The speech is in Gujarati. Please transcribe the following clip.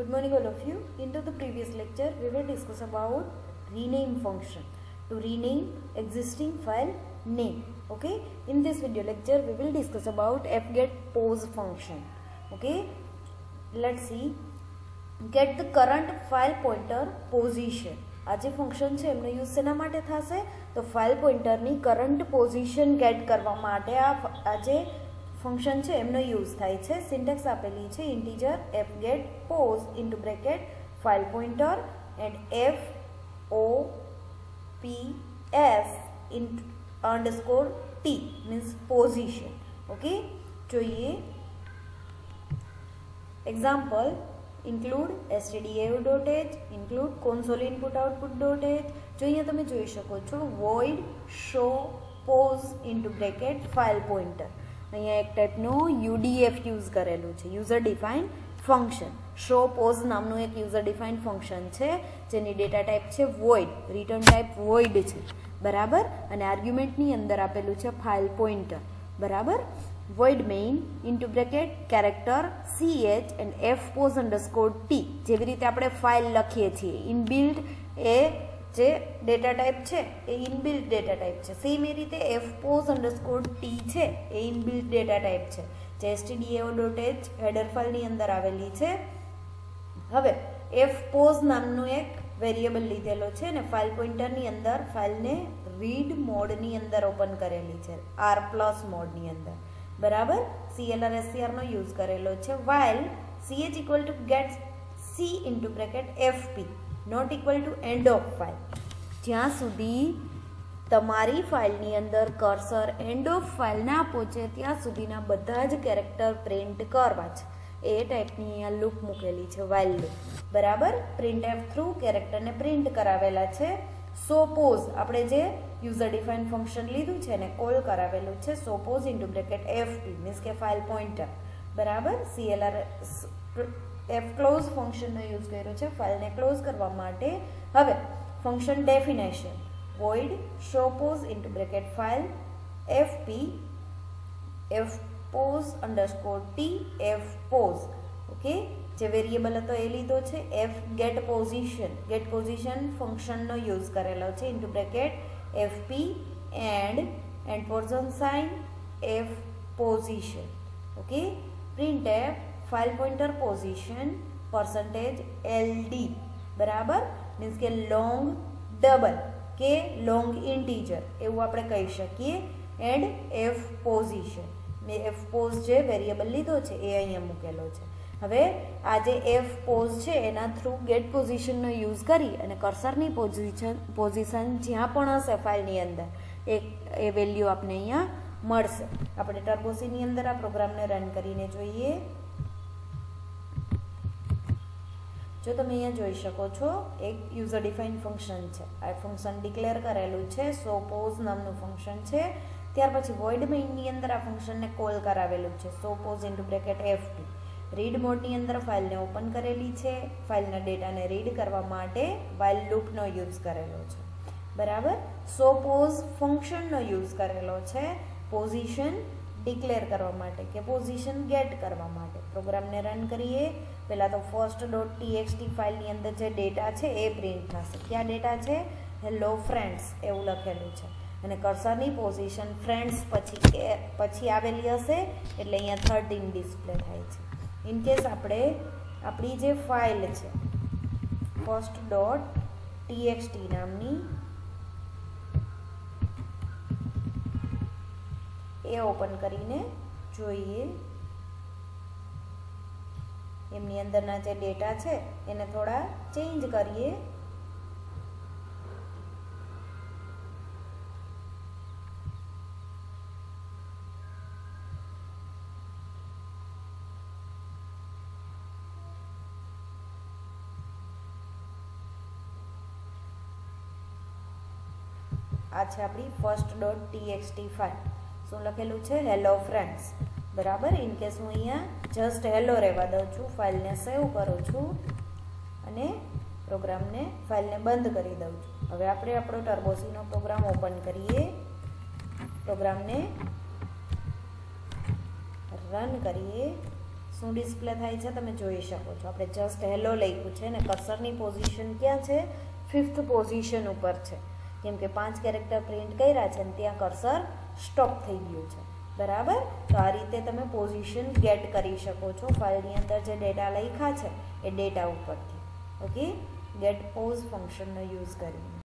Good morning all of you. Into the previous lecture we will discuss about rename function to rename existing file name. Okay. In this video lecture we will discuss about fget pose function. Okay. Let's see. Get the current file pointer position. આ જે ફંક્શન છે એમનો યુઝ શેના માટે થશે તો ફાઇલ પોઇન્ટરની કરંટ પોઝિશન ગેટ કરવા માટે આ જે ફંક્શન છે, એમનો યુઝ થાય છે. સિન્ટેક્સ આપેલી છે integer F get pos into bracket file pointer and F O P S in underscore T means position okay જોઈએ example include stdio.h include console input dot h જો અહીંયા તમે જોઈ શકો છો. Void show pos into bracket file pointer. અહીંયા એક ટાઈપનું યુડીએફ યુઝ કરેલું છે. User defined function show pos નામનું એક યુઝર ડિફાઇન્ડ ફંક્શન છે, જેની ડેટા ટાઈપ છે વોઇડ રિટર્ન ટાઈપ વોઇડ છે. બરાબર? અને આર્ગ્યુમેન્ટની અંદર આપેલું છે ફાઇલ પોઇન્ટર બરાબર? Void main, into bracket, character ch and F pos underscore T જેવી રીતે આપણે ફાઇલ લખીએ છીએ. ઇનબિલ્ટ એ જે ડેટા ટાઈપ છે, એ ઇનબિલ્ટ ડેટા ટાઈપ છે. સેમ એ રીતે એફ પોઝ અંડરસ્કોર ટી છે, એ ઇનબિલ્ટ ડેટા ટાઈપ છે. જે એસટીડીએઓ ડોટ એચ હેડર ફાઇલની અંદર આવેલી છે. હવે એફ પોઝ નામનું એક વેરિયેબલ લીધેલો છે અને ફાઇલ પોઈન્ટરની અંદર ફાઇલને રીડ મોડની અંદર ઓપન કરેલી છે. આર પ્લસ મોડની અંદર. બરાબર? સીએલઆર એસસીઆરનો યુઝ કરેલો છે. While CH equal to get C into bracket FP not equal to end of file જ્યાં સુધી તમારી ફાઇલની અંદર કર્સર એન્ડ ઓફ ફાઇલ ના પહોંચે ત્યાં સુધીના બધા જ કેરેક્ટર પ્રિન્ટ કરવા છે. એ ટાઈપની અહીંયા લૂપ મૂકેલી છે વાઇલ લૂપ બરાબર? પ્રિન્ટ એફ થ્રુ કેરેક્ટરને પ્રિન્ટ કરાવેલા છે. સોપોઝ આપણે જે યુઝર ડિફાઇન ફંક્શન લીધું છે ને કોલ કરાવેલું છે show pos into bracket F P means કે ફાઇલ પોઈન્ટર બરાબર? સીએલઆર એફ ક્લોઝ ફંક્શનનો યુઝ કર્યો છે ફાઇલને ક્લોઝ કરવા માટે. હવે function definition void showpose into bracket file fp f pose underscore t f pose. Okay જે વેરિયેબલ હતો એ લીધો છે. F get position get position ફંક્શનનો યુઝ કરેલો છે. Into bracket F P and and portion sign F position okay print F file pointer position percentage L D બરાબર? મીન્સ કે લોંગ ડબલ કે લોંગ ઇન્ટીજર એવું આપણે કહી શકીએ. એન્ડ એફ પોઝિશન મેં એફ પોઝ જે વેરિયેબલ લીધો છે, એ અહીંયા મૂકેલો છે. હવે આ જે એફ પોઝ છે, એના થ્રુ ગેટ પોઝિશનનો યુઝ કરી અને કર્સરની પોઝિશન પોઝિશન જ્યાં પણ હશે ફાઇલની અંદર એક એ વેલ્યુ આપણે અહીંયા મળશે. આપણે ટર્બોસીની અંદર આ પ્રોગ્રામને રન કરીને જોઈએ. જો તમે અહીંયા જોઈ શકો છો, એક યુઝર ડિફાઇન ફંક્શન છે. આ ફંક્શન ડિક્લેર કરેલું છે સો પોઝ નામનું ફંક્શન છે. ત્યાર પછી વોઇડ મેઇનની અંદર આ ફંક્શનને કોલ કરાવેલું છે show pos into bracket F T read મોડની અંદર ફાઇલને ઓપન કરેલી છે ફાઇલના ડેટાને રીડ કરવા માટે વાઇલ લૂપનો યુઝ કરેલો છે. બરાબર? સો પોઝ ફંક્શનનો યુઝ કરેલો છે પોઝિશન ડિક્લેર કરવા માટે કે પોઝિશન ગેટ કરવા માટે. પ્રોગ્રામને રન કરીએ, પહેલાં તો ફર્સ્ટ ડોટ ટીએક્સટી ફાઇલની અંદર જે ડેટા છે એ પ્રિન્ટ થશે. ક્યાં ડેટા છે? હેલો ફ્રેન્ડ્સ એવું લખેલું છે. અને કર્સરની પોઝિશન ફ્રેન્ડ્સ પછી પછી આવેલી હશે, એટલે અહીંયા થર્ટીન ડિસ્પ્લે થાય છે. ઇનકેસ આપણે આપણી જે ફાઇલ છે ફર્સ્ટ ડોટ ટીએક્સટી નામની એ ઓપન કરીને જોઈએ. એમની અંદરના જે ડેટા છે, એને થોડા ચેન્જ કરીએ. આ છે આપણી ફર્સ્ટ ડોટ ટીએક્સટી ફાઇલ શું લખેલું છે? હેલો ફ્રેન્ડ્સ બરાબર? ઇન કેસ હું અહીંયા જસ્ટ હેલો રહેવા દઉં છું, ફાઇલને સેવ કરું છું અને પ્રોગ્રામને, ફાઇલને બંધ કરી દઉં છું. હવે આપણે આપણો ટર્બોસીનો પ્રોગ્રામ ઓપન કરીએ. પ્રોગ્રામને રન કરીએ. શું ડિસ્પ્લે થાય છે? તમે જોઈ શકો છો. આપણે જસ્ટ હેલો લખ્યું છે ને કર્સરની પોઝિશન ક્યાં છે? ફિફ્થ પોઝિશન ઉપર છે. કેમ કે પાંચ કેરેક્ટર પ્રિન્ટ કર્યા છે ને ત્યાં કર્સર સ્ટોપ થઈ ગયું છે. બરાબર? તો આ રીતે તમે પોઝિશન ગેટ કરી શકો છો ફાઇલની અંદર જે ડેટા લખ્યા છે એ ડેટા ઉપરથી. ઓકે? ગેટ પોઝ ફંક્શનનો યુઝ કરીને.